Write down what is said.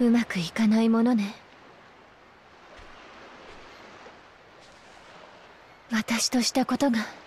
うまくいかないものね。私としたことが。